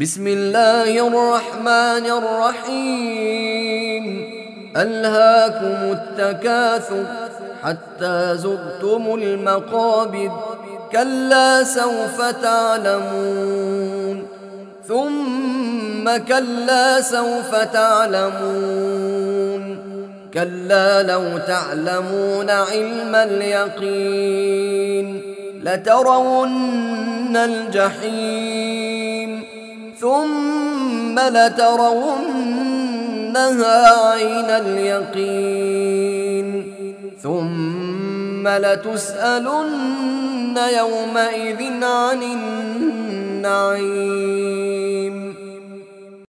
بسم الله الرحمن الرحيم. ألهاكم التكاثر حتى زرتم المقابر. كلا سوف تعلمون. ثم كلا سوف تعلمون. كلا لو تعلمون علم اليقين لترون الجحيم. لترونها عين اليقين ثم لتسألن يومئذ عن النعيم